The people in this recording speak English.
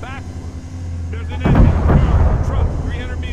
backward. There's an engine. Truck, 300 meters.